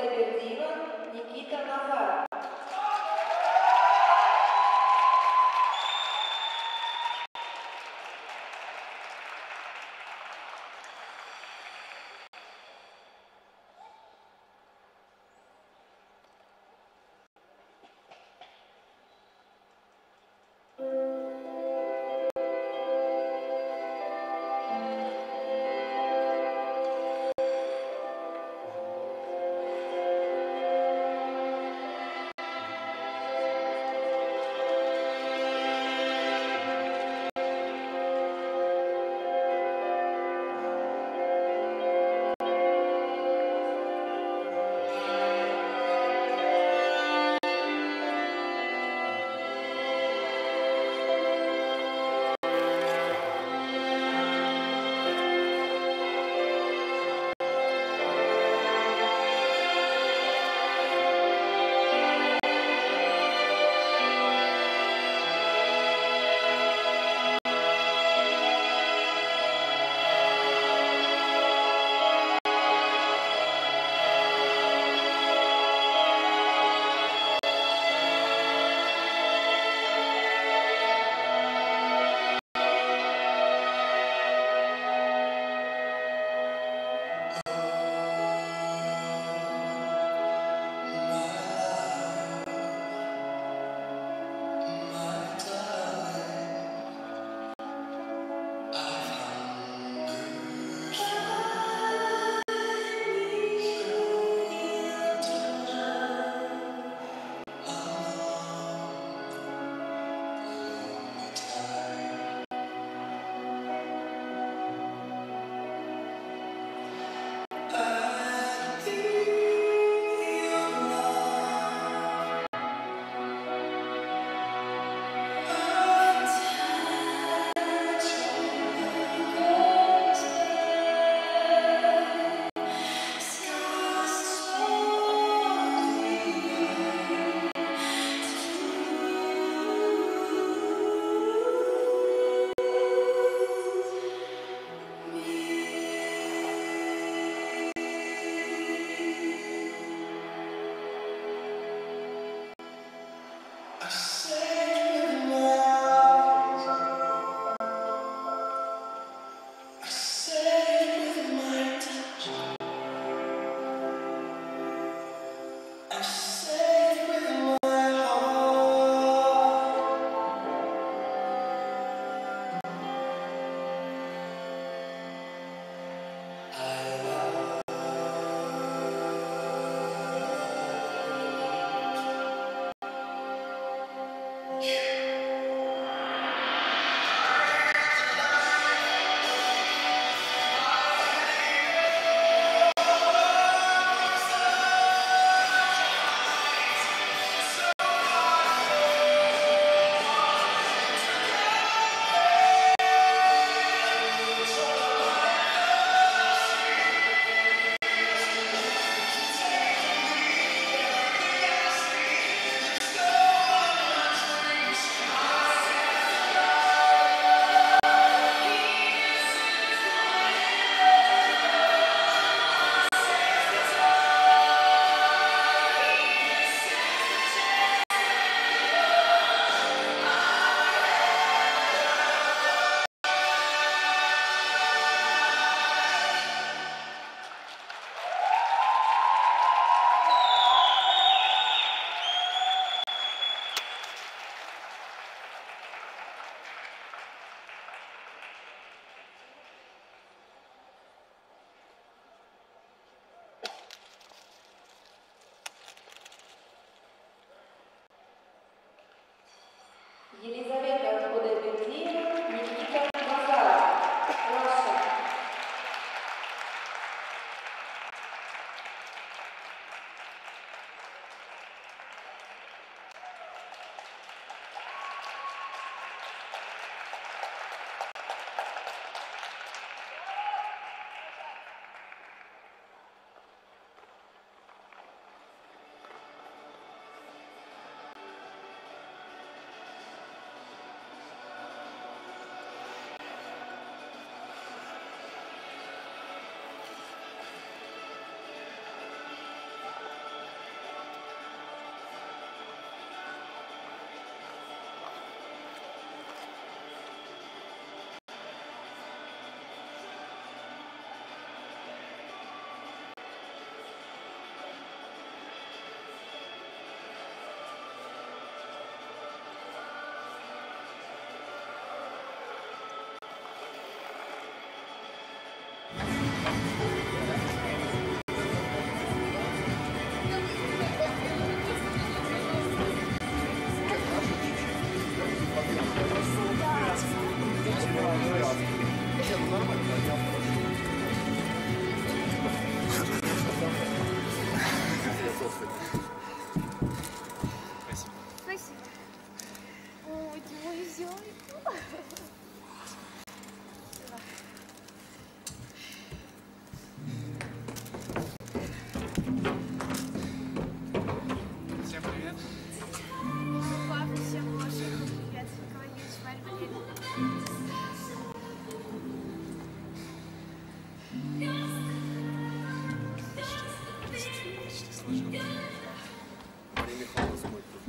буде Бердіва Нікіта Єлізавета входить від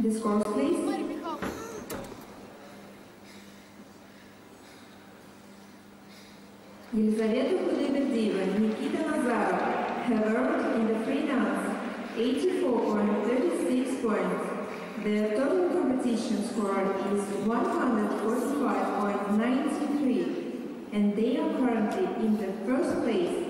Discourse, please. Elizaveta Khudaiberdieva, Nikita Nazarov have earned in the free dance 84.36 points. Their total competition score is 145.93 and they are currently in the first place